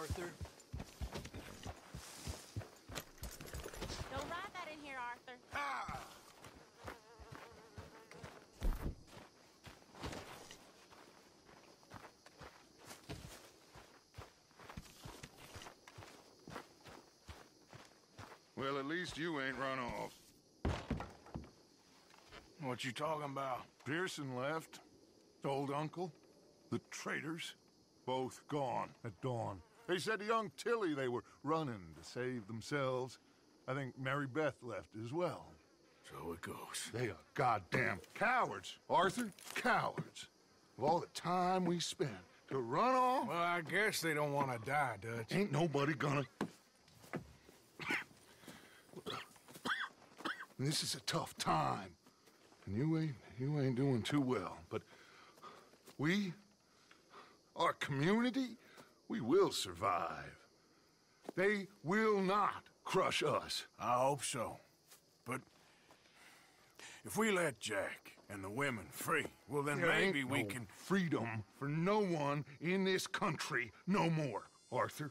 Arthur. Don't ride that in here, Arthur. Ah! Well, at least you ain't run off. What you talking about? Pearson left. Old uncle. The traitors. Both gone at dawn. They said to young Tilly they were running to save themselves. I think Mary Beth left as well. So it goes. They are goddamn cowards, Arthur. Cowards. Of all the time we spent to run off, Well, I guess they don't want to die, Dutch. ain't nobody gonna... this is a tough time. And you ain't, you ain't doing too well. But we, our community, we will survive. They will not crush us. I hope so. But if we let Jack and the women free, well, then There maybe we no can... freedom for no one in this country no more, Arthur.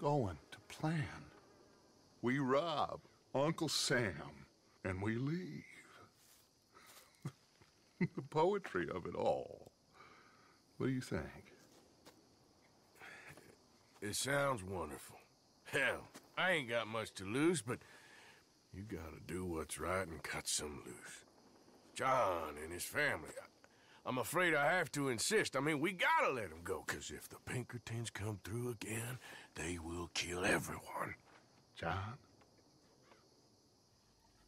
going to plan. We rob Uncle Sam and we leave. the poetry of it all. What do you think? It sounds wonderful. Hell, I ain't got much to lose, but you gotta do what's right and cut some loose. John and his family, I'm afraid I have to insist. I mean, we gotta let them go, because if the Pinkertons come through again, they will kill everyone. John?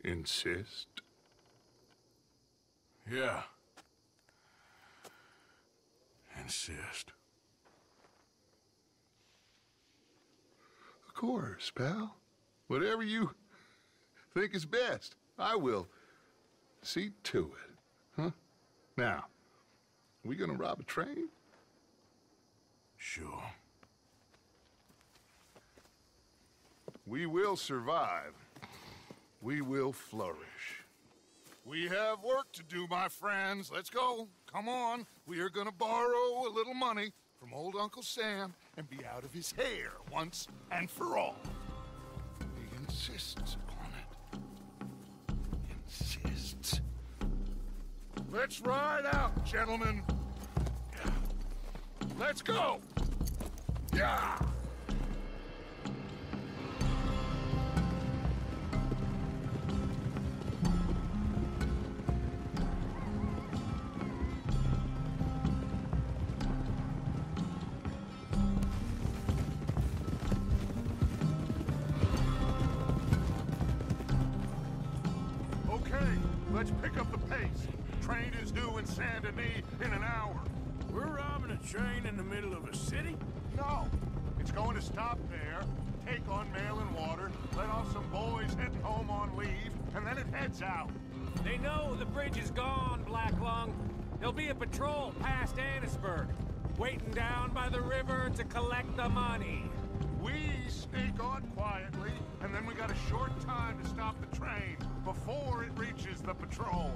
Insist? Yeah. Insist. Of course, pal. Whatever you think is best, I will see to it. Huh? Now, we gonna rob a train? Sure. We will survive. We will flourish. We have work to do, my friends. Let's go. Come on. We are gonna borrow a little money from old Uncle Sam and be out of his hair once and for all. He insists upon it. Insists. Let's ride out, gentlemen. Let's go. Yeah! Okay, let's pick up the pace. Train is due in Saint Denis in an hour. We're train in the middle of a city? No, it's going to stop there, take on mail and water, let off some boys heading home on leave, and then it heads out. They know the bridge is gone, Black Lung. There'll be a patrol past Annesburg, waiting down by the river to collect the money. We sneak on quietly, and then we got a short time to stop the train before it reaches the patrol.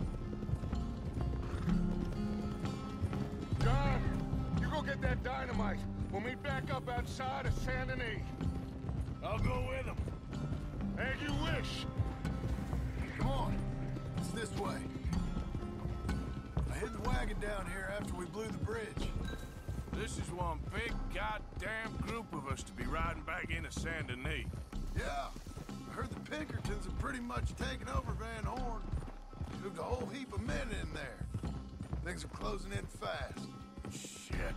John, go get that dynamite. We'll meet back up outside of Saint Denis. I'll go with them. As you wish. Come on. It's this way. I hid the wagon down here after we blew the bridge. This is one big goddamn group of us to be riding back into Saint Denis. Yeah. I heard the Pinkertons have pretty much taken over Van Horn. Moved a whole heap of men in there. Things are closing in fast. Shit.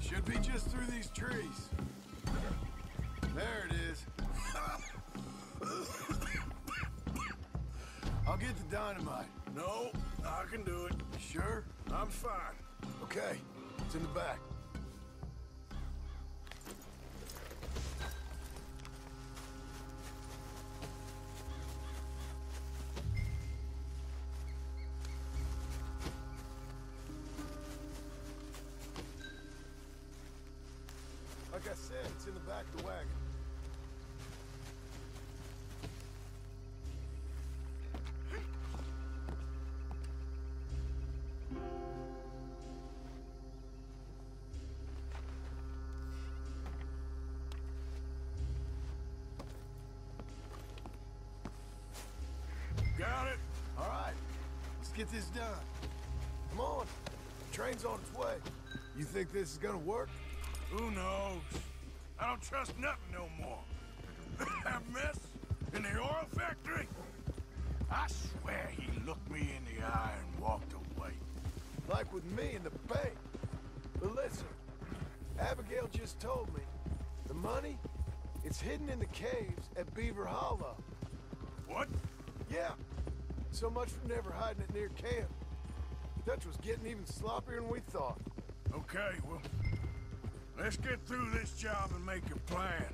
Should be just through these trees. There it is. I'll I'll get the dynamite. No, I can do it. Sure? I'm fine. Okay, it's in the back. I said, it's in the back of the wagon. Got it? All right, let's get this done. Come on, the train's on its way. You think this is gonna work? Who knows? I don't trust nothing no more. that mess in the oil factory? I swear he looked me in the eye and walked away. Like with me in the bank. But listen, Abigail just told me the money, it's hidden in the caves at Beaver Hollow. What? Yeah, so much for never hiding it near camp. Dutch was getting even sloppier than we thought. Okay, well, let's get through this job and make a plan.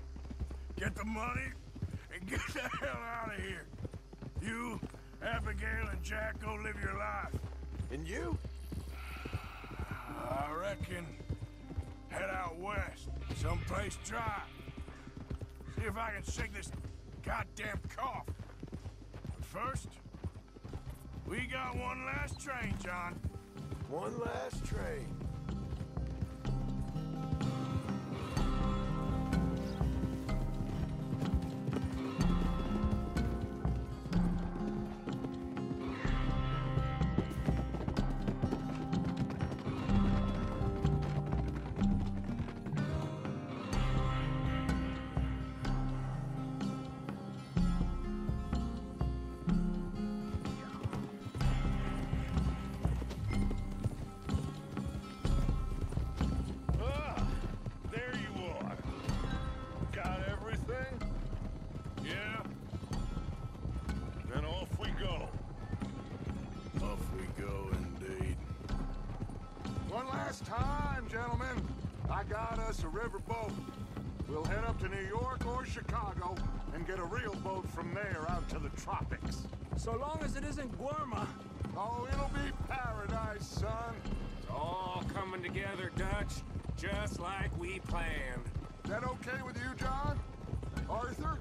Get the money and get the hell out of here. You, Abigail, and Jack go live your life. And you? I reckon head out west, someplace dry. See if I can shake this goddamn cough. But first, we got one last train, John. One last train. Chicago and get a real boat from there out to the tropics. So long as it isn't Guarma. Oh, it'll be paradise, son. It's all coming together, Dutch. Just like we planned. That okay with you, John? Arthur?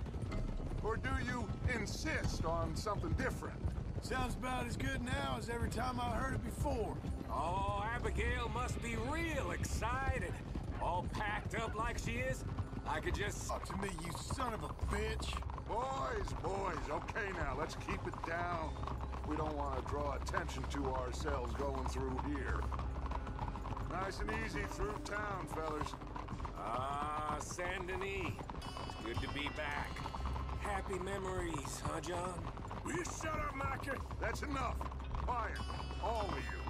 Or do you insist on something different? Sounds about as good now as every time I heard it before. Oh, Abigail must be real excited. All packed up like she is. I could just... Talk to me, you son of a bitch. Boys, boys, okay now, let's keep it down. We don't want to draw attention to ourselves going through here. Nice and easy through town, fellas. Ah, Saint Denis. It's good to be back. Happy memories, huh, John? Will you shut up, Micah? That's enough. Quiet, all of you.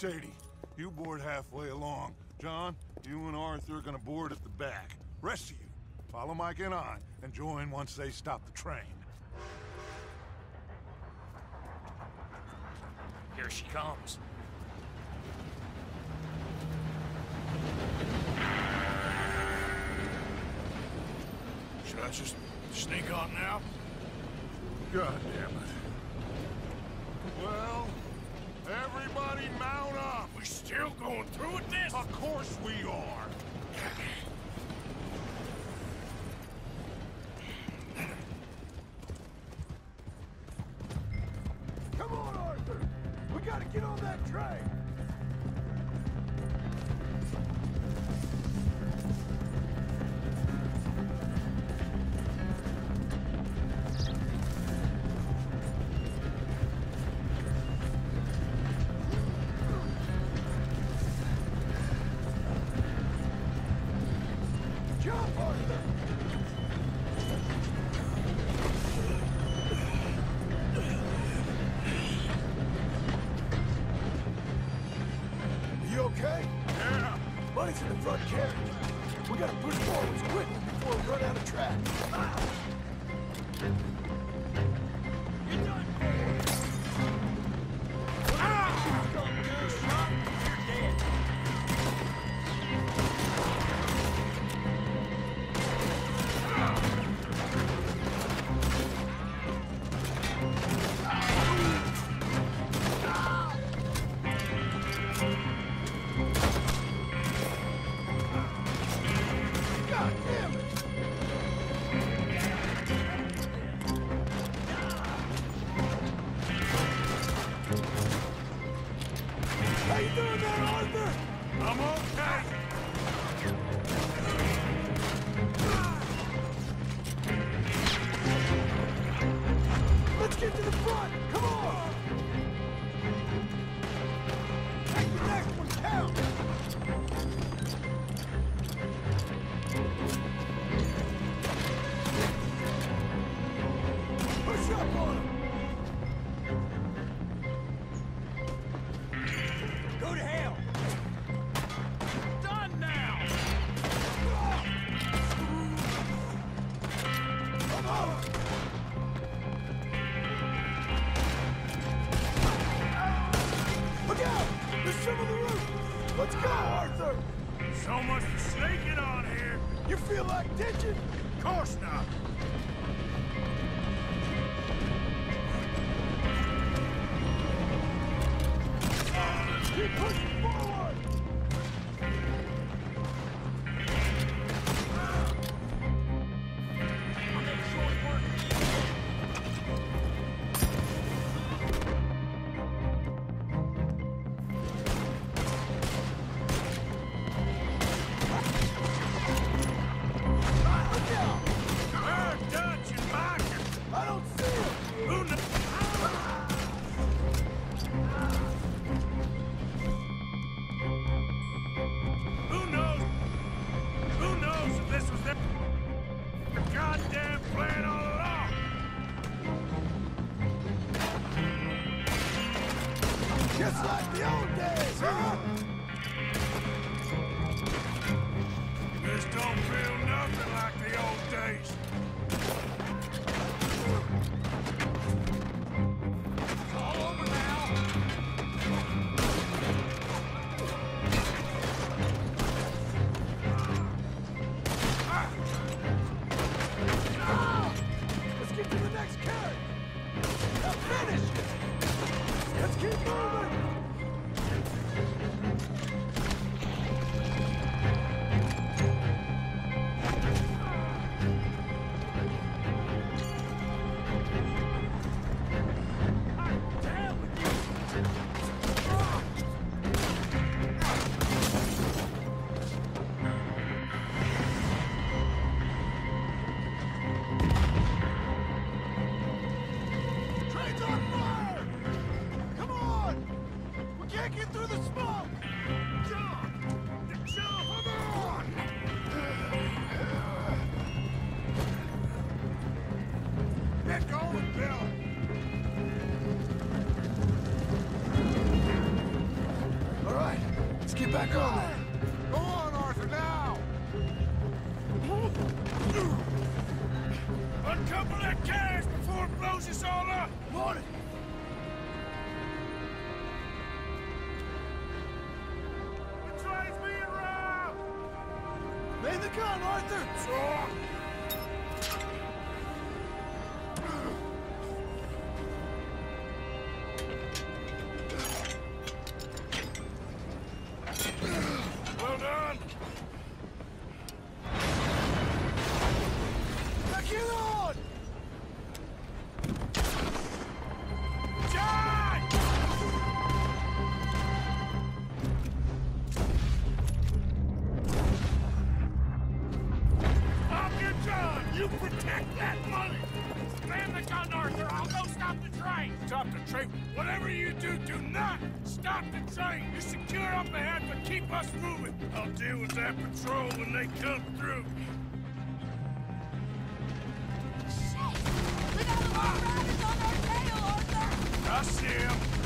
Sadie, you board halfway along. John, you and Arthur are gonna board at the back. Rest of you, follow Micah and I, and join once they stop the train. Here she comes. Should I just sneak on now? God damn it. Well, Everybody mount up! We still going through with this? Of course we are! Come on, Arthur! We gotta get on that train! Okay? Yeah! Money's in the front carriage. We gotta push forwards quickly before we run out of track. God Go to hell! Just like the old days, huh? This don't feel nothing like the old days. Back on. Go on, Arthur, now! Uncouple that carriage before it blows us all up! Morning! The train's being robbed! Lay the gun, Arthur! So, Yeah.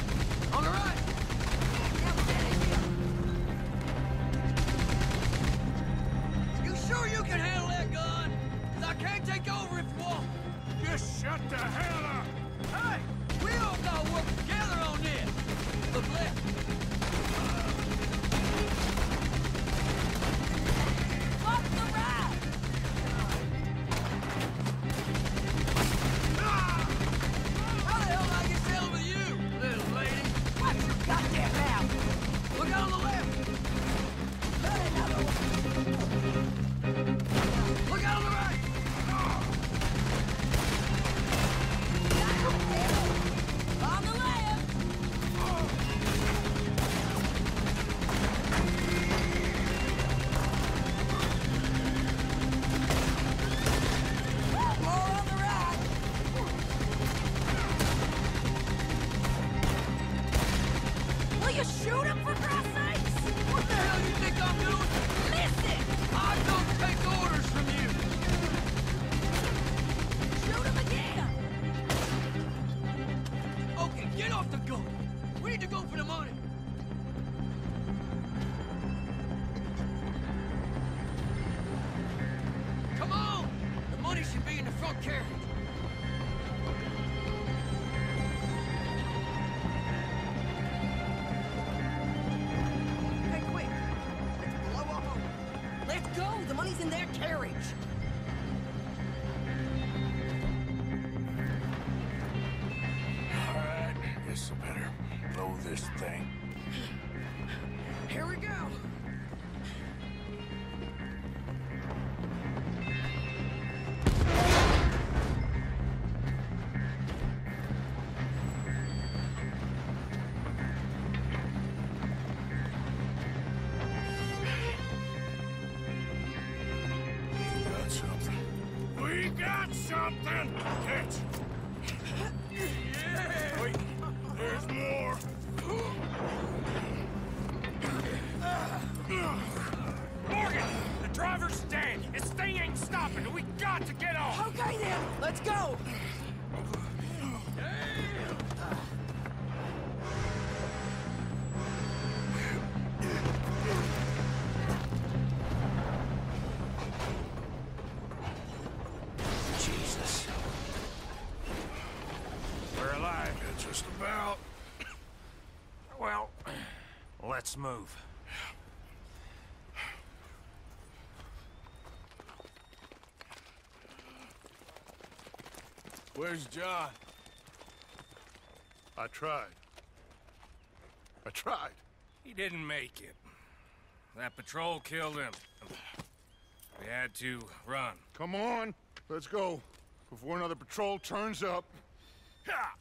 care. Hey, quick! Let's blow a hole. Let's go! The money's in their carriage! All right, this is better. Blow this thing. got to get off! Okay then, let's go! Jesus. We're alive, just about. Well, let's move. Where's John? I tried. I tried. He didn't make it. That patrol killed him. We had to run. Come on. Let's go. Before another patrol turns up. Ha!